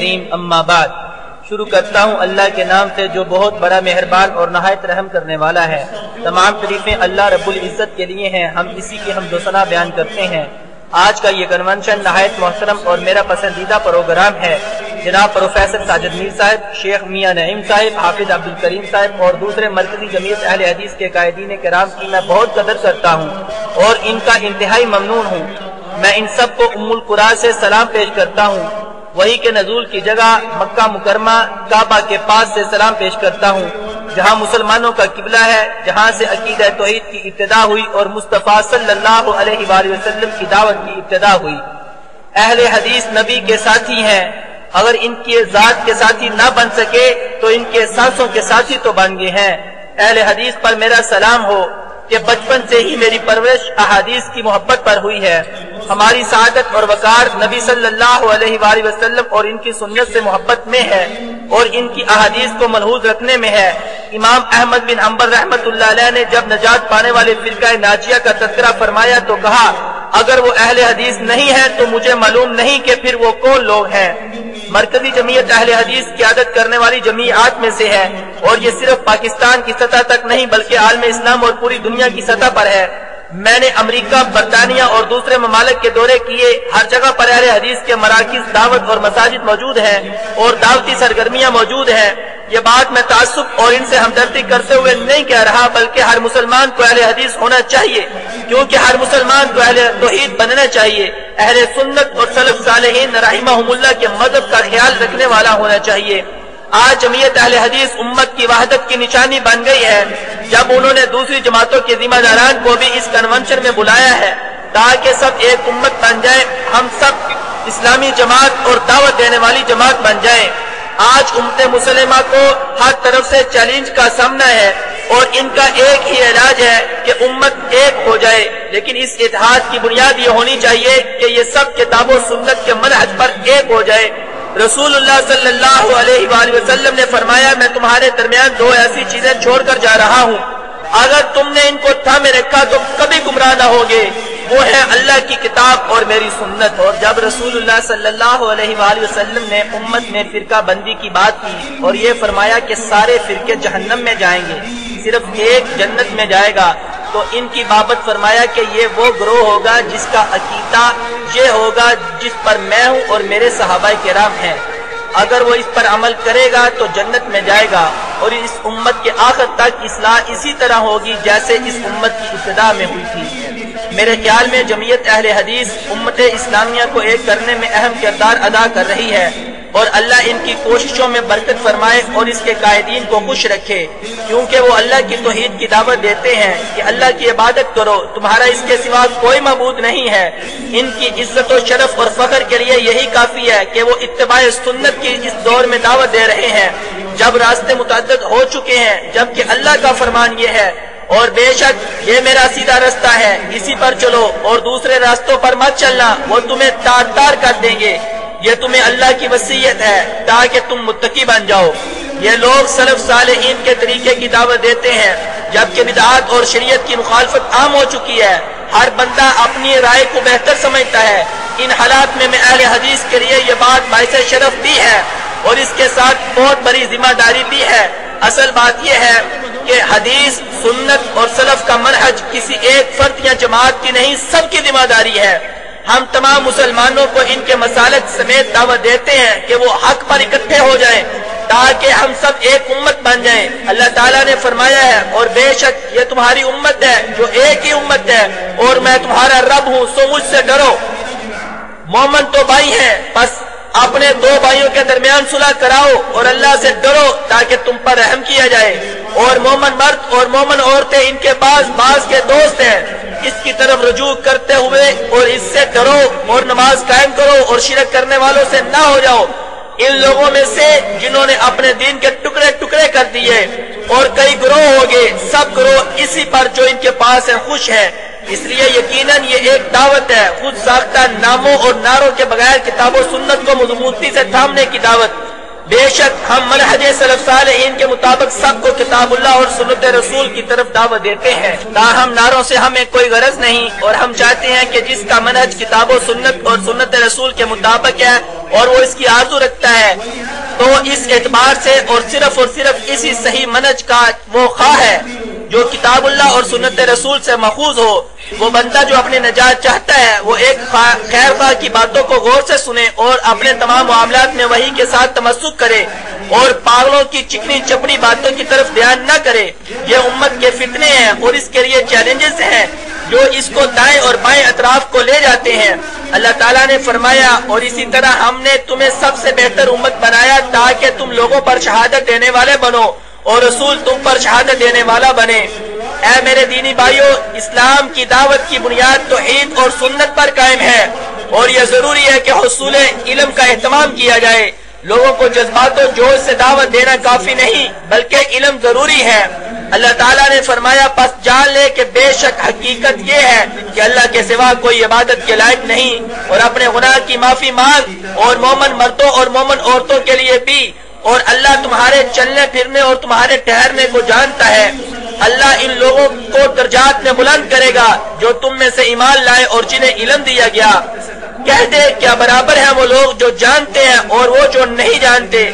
करीम अम्माबाद शुरू करता हूँ अल्लाह के नाम से, जो बहुत बड़ा मेहरबान और नहायत रहम करने वाला है। तमाम तरीफें अल्लाह रब्बुल इज़्ज़त के लिए हैं। हम इसी की हम दोसना बयान करते हैं। आज का ये कन्वेंशन नहायत मोहतरम और मेरा पसंदीदा प्रोग्राम है। जनाब प्रोफेसर साजिद मीर साहब, शेख मियाँ नईम साहब, हाफिज अब्दुल करीम साहब और दूसरे मरकजी जमीयत अहल हदीस के कायदीन कराम की मैं बहुत कदर करता हूँ और इनका इंतहाई ममनून हूँ। मैं इन सबको उम्मुल कुरा से सलाम पेश करता हूँ। वही के नजूल की जगह मक्का मुकरमा काबा के पास से सलाम पेश करता हूँ। जहाँ मुसलमानों का किबला है, जहाँ से अकीद तोहहीद की इब्तदा हुई और मुस्तफ़ा सल्लल्लाहु अलैहि वसल्लम की दावत की इब्तदा हुई। अहले हदीस नबी के साथी हैं। अगर इनके जात के साथी न बन सके तो इनके सांसों के साथी तो बन गए हैं। अहले हदीस पर मेरा सलाम हो कि बचपन से ही मेरी परवरिश, अहादीस की मोहब्बत पर हुई है। हमारी सादत और वकार नबी सल्लल्लाहु अलैहि वसल्लम और इनकी सुन्नत से मोहब्बत में है और इनकी अहादीस को मलहूज रखने में है। इमाम अहमद बिन अम्बर रहमत ने जब नजात पाने वाले फिरका नाजिया का तस्करा फरमाया तो कहा, अगर वो अहले हदीस नहीं है तो मुझे मालूम नहीं कि फिर वो कौन लोग हैं। मरकजी जमीयत अहले हदीस की आदत करने वाली जमीयत में से है और ये सिर्फ़ पाकिस्तान की सतह तक नहीं, बल्कि आलम इस्लाम और पूरी दुनिया की सतह पर है। मैंने अमेरिका, बरतानिया और दूसरे ममालिक के दौरे किए। हर जगह पर अहले हदीस के मराकज, दावत और मसाजिद मौजूद हैं और दावती सरगर्मियाँ मौजूद हैं। ये बात मैं तासुब और इनसे हमदर्दी करते हुए नहीं कह रहा, बल्कि हर मुसलमान को अहले हदीस होना चाहिए, क्योंकि हर मुसलमान को अहले तोहीद बनना चाहिए। अहले सुन्नत और सलफ सालहीन, रहीमहुल्लाह के मदद का ख्याल रखने वाला होना चाहिए। आज जमीयत अहल हदीस उम्मत की वहदत की निशानी बन गई है। जब उन्होंने दूसरी जमातों के जिम्मेदारान को भी इस कन्वेंशन में बुलाया है, ताकि सब एक उम्मत बन जाए, हम सब इस्लामी जमात और दावत देने वाली जमात बन जाए। आज उम्मत मुसलिमा को हर तरफ़ से चैलेंज का सामना है, और इनका एक ही इलाज है कि उम्मत एक हो जाए। लेकिन इस इतिहाद की बुनियाद ये होनी चाहिए कि ये सब किताबों सुन्नत के मनहज पर एक हो जाए। रसूलुल्लाह सल्लल्लाहु ने फरमाया, मैं तुम्हारे दरमियान दो ऐसी चीज़ें छोड़कर जा रहा हूँ। अगर तुमने इनको थामे रखा तो कभी गुमराह न होगे। वो है अल्लाह की किताब और मेरी सुन्नत। और जब अलैहि वसल्लम ने उम्मत में फिरका बंदी की बात की और ये फरमाया कि सारे फिरके जहन्नम में जाएँगे, सिर्फ़ एक जन्नत में जाएगा तो इनकी बाबत फरमाया कि ये वो ग्रोह होगा जिसका अकीदा ये होगा जिस पर मैं हूँ और मेरे सहाबा के राम है। अगर वो इस पर अमल करेगा तो जन्नत में जाएगा और इस उम्मत के आखिर तक इसलाह इसी तरह होगी जैसे इस उम्मत की इब्तदा में हुई थी। मेरे ख्याल में जमीयत अहल हदीस उम्मत इस्लामिया को एक करने में अहम किरदार अदा कर रही है। और अल्लाह इनकी कोशिशों में बरकत फरमाए और इसके कायदीन को खुश रखे। क्योंकि वो अल्लाह की तोहहीद की दावत देते हैं कि अल्लाह की इबादत करो, तुम्हारा इसके सिवा कोई मबूद नहीं है। इनकी इज़्ज़त और शरफ और फखर के लिए यही काफ़ी है कि वो इतबा सुन्नत की इस दौर में दावत दे रहे हैं। जब रास्ते मुतद हो चुके हैं, जबकि अल्लाह का फरमान ये है, और बेशक ये मेरा सीधा रास्ता है, इसी पर चलो और दूसरे रास्तों पर मत चलना, वो तुम्हें तार तार कर देंगे। ये तुम्हें अल्लाह की वसीयत है, ताकि तुम मुत्तकी बन जाओ। ये लोग सलफ साल के तरीके की दावत देते हैं, जबकि बिदात और शरीयत की मुखालफत आम हो चुकी है। हर बंदा अपनी राय को बेहतर समझता है। इन हालात में मैं अहले हदीस के लिए ये बात बायस शरफ भी है, और इसके साथ बहुत बड़ी ज़िम्मेदारी भी है। असल बात यह है कि हदीस, सुन्नत और सलफ का मनहज किसी एक फर्द या जमात की नहीं, सबकी ज़िम्मेदारी है। हम तमाम मुसलमानों को इनके मसालत समेत दावत देते हैं कि वो हक पर इकट्ठे हो जाएँ, ताकि हम सब एक उम्मत बन जाएँ। अल्लाह ताला ने फरमाया है, और बेशक ये तुम्हारी उम्मत है, जो एक ही उम्मत है, और मैं तुम्हारा रब हूँ, सो मुझसे डरो। मोमन तो भाई हैं, बस अपने दो भाइयों के दरमियान सुलह कराओ, और अल्लाह से डरो, ताकि तुम पर रहम किया जाए। और मोमन मर्द और मोमन औरतें इनके पास, बास के दोस्त हैं। इसकी तरफ़ रजू करते हुए और इससे डरो और नमाज़ कायम करो और शिरक करने वालों से ना हो जाओ। इन लोगों में से जिन्होंने अपने दिन के टुकड़े टुकड़े कर दिए और कई ग्रोह हो गए, सब ग्रोह इसी पर जो इनके पास है, खुश है। इसलिए यकीनन ये एक दावत है। खुद साख्ता नामों और नारों के बगैर किताबों सुन्नत को मजबूती से थामने की दावत। बेशक हम मनहज सलफ साल के मुताबिक सबको किताबुल्ला और सुनत रसूल की तरफ़ दावत देते हैं। ताहम नारों से हमें कोई गरज नहीं और हम चाहते हैं कि जिसका मनहज किताबो सुन्नत और सुन्नत रसूल के मुताबिक है और वो इसकी आरज़ू रखता है तो इस एतबार से और सिर्फ़ और सिर्फ़ इसी सही मनज का वो खा है। जो किताबुल्ला और सुन्नत रसूल से मखूज हो, वो बंदा जो अपने नजात चाहता है, वो एक खैर खा की बातों को गौर से सुने और अपने तमाम मामला में वही के साथ तमस्क करे और पागलों की चिकनी चपड़ी बातों की तरफ़ ध्यान न करे। ये उम्मत के फितने हैं और इसके लिए चैलेंजेस हैं, जो इसको दाएँ और बाएँ अतराफ को ले जाते हैं। अल्लाह ताला ने फरमाया, और इसी तरह हमने तुम्हें सबसे बेहतर उम्मत बनाया ताकि तुम लोगों पर शहादत देने वाले बनो। और रसूल तुम पर शहादत देने वाला बने। ऐ मेरे दीनी भाइयों, इस्लाम की दावत की बुनियाद तो ईद और सुन्नत पर कायम है। और यह ज़रूरी है कि हसूल इलम का एहतमाम किया जाए। लोगों को जज्बातों जोश से दावत देना काफ़ी नहीं, बल्कि इलम ज़रूरी है। अल्लाह ताला ने फरमाया, पस जान ले कि बेशक हकीकत ये है कि अल्लाह के सिवा कोई इबादत के लायक नहीं। और अपने गुनाह की माफ़ी मांग और मोमन मर्दों और मोमन औरतों के लिए भी और अल्लाह तुम्हारे चलने फिरने और तुम्हारे ठहरने को जानता है। अल्लाह इन लोगों को दर्जात में बुलंद करेगा, जो तुम में से ईमान लाए और जिन्हें इलम दिया गया। कह दे, क्या बराबर है वो लोग जो जानते हैं और वो जो नहीं जानते?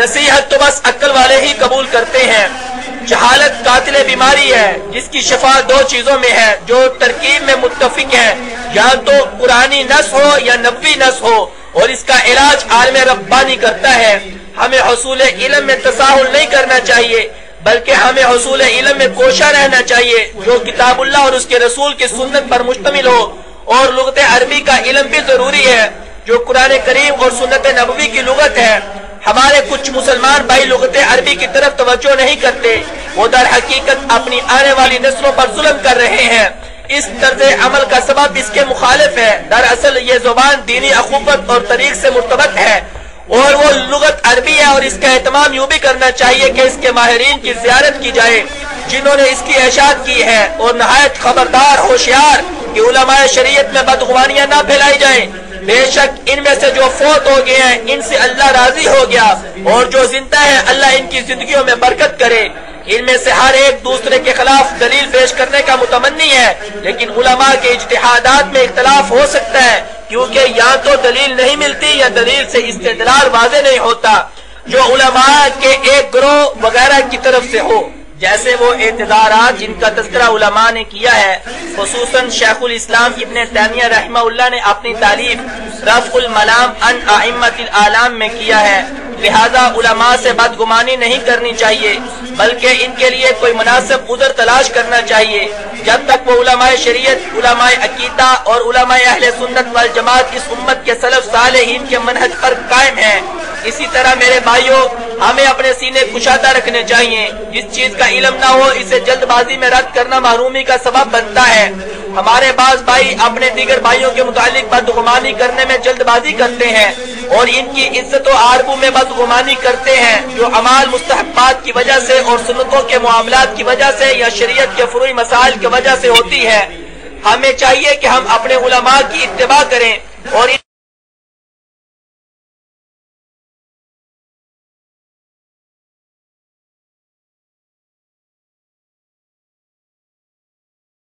नसीहत तो बस अक्ल वाले ही कबूल करते हैं। जहालत कातिल बीमारी है, जिसकी शफा दो चीज़ों में है, जो तरकीब में मुतफिक है। या तो पुरानी नस हो या नब्बी नस हो और इसका इलाज आलम रब्बानी करता है। हमें हसूल इलम में तसाहुल नहीं करना चाहिए, बल्कि हमें हसूल इलम में कोशा रहना चाहिए, जो किताबुल्ला और उसके रसूल की सुन्नत पर मुश्तमिल हो। और लुगत अरबी का इलम भी ज़रूरी है, जो कुरान करीम और सुन्नत नबवी की लुगत है। हमारे कुछ मुसलमान भाई लुगत अरबी की तरफ़ तवज्जो नहीं करते, वो दर हकीकत अपनी आने वाली नस्लों पर जुल्म कर रहे हैं। इस तर्ज अमल का सबब इसके मुखालिफ है। दरअसल ये ज़ुबान दीनी अखूबत और तरीक से मुर्तबत है और वो लुगत अरबी है और इसका एहतमाम यूँ भी करना चाहिए कि इसके माहरीन की जियारत की जाए, जिन्होंने इसकी एशात की है। और नहायत खबरदार, होशियार कि उलमाए शरीयत में बदगुमानियाँ ना फैलाई जाए। बेशक इनमें से जो फोत हो गए हैं, इनसे अल्लाह राज़ी हो गया और जो ज़िंदा है, अल्लाह इनकी जिंदगियों में बरकत करे। इनमें से हर एक दूसरे के खिलाफ दलील पेश करने का मुतमनी है, लेकिन उलमा के इजतहादात में इख्तलाफ हो सकता है, क्योंकि या तो दलील नहीं मिलती या दलील से इस्तेदलाल वाजे नहीं होता, जो उलमा के एक ग्रोह वगैरह की तरफ़ से हो। जैसे वो एतदारात जिनका तस्करा उलमा ने किया है खसूस शेखुल इस्लाम इबन तैमिया रहमा ने अपनी तारीफ़ रफुल मलाम अन आलाम में किया है। लिहाजा उलमा से बदगुमानी नहीं करनी चाहिए। बल्कि इनके लिए कोई मुनासिब उधर तलाश करना चाहिए। जब तक वो उलमाए शरीयत, उलमाए अकीदा और उलमाए अहल सुन्नत वाल जमात इस उम्मत के सलफ साल के मनहज पर कायम है। इसी तरह मेरे भाइयों हमें अपने सीने कुशादा रखने चाहिए। जिस चीज़ का इलम ना हो, इसे जल्दबाजी में रद्द करना महरूमी का सबब बनता है। हमारे पास भाई अपने दीगर भाइयों के मुतालिक बदगुमानी करने में जल्दबाजी करते हैं और इनकी इज़्ज़त आरबू में बदगुमानी करते हैं, जो अमाल मुस्तहबात की वजह से और सुनतों के मामला की वजह से या शरीयत के फरूई मसाइल की वजह से होती है। हमें चाहिए कि हम अपने उलमा की इतबा करें और